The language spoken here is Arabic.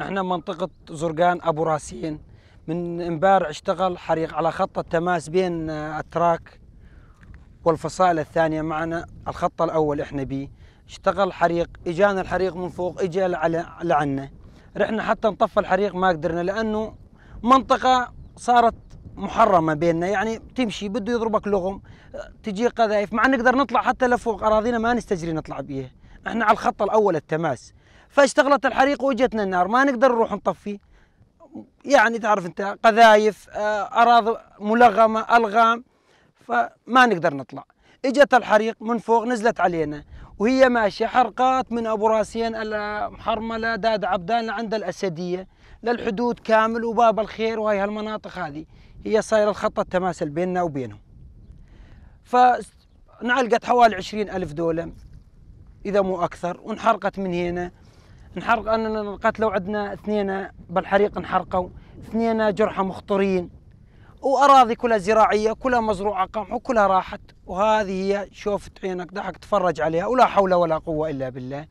إحنا منطقة زرقان أبو راسين. من امبارح اشتغل حريق على خط التماس بين آه، التراك والفصائل الثانية معنا الخط الأول إحنا بيه. اشتغل حريق إجانا الحريق من فوق اجى لع- لعنا. رحنا حتى نطفى الحريق ما قدرنا لأنه منطقة صارت محرمة بيننا. يعني تمشي بده يضربك لغم تجي قذايف مع نقدر نطلع حتى لفوق أراضينا ما نستجري نطلع بيها. إحنا على الخط الأول التماس. فاشتغلت الحريق وجتنا النار ما نقدر نروح نطفي. يعني تعرف انت قذايف آه، اراضي ملغمة ألغام فما نقدر نطلع. إجت الحريق من فوق نزلت علينا وهي ماشية حرقات من أبو راسين المحرمله داد عبدان لعند الأسدية للحدود كامل وباب الخير وهي هالمناطق هذه. هي صايرة الخط التماس اللي بيننا وبينهم. فنعلقت حوالي عشرين ألف دولة إذا مو أكثر وانحرقت من هنا. انحرق أنا قتلوا عندنا اثنين بالحريق انحرقوا اثنين جرحى مخطرين وأراضي كلها زراعية كلها مزروعة قمح وكلها راحت. وهذه هي شوفت عينك ضحك تفرج عليها ولا حول ولا قوة إلا بالله.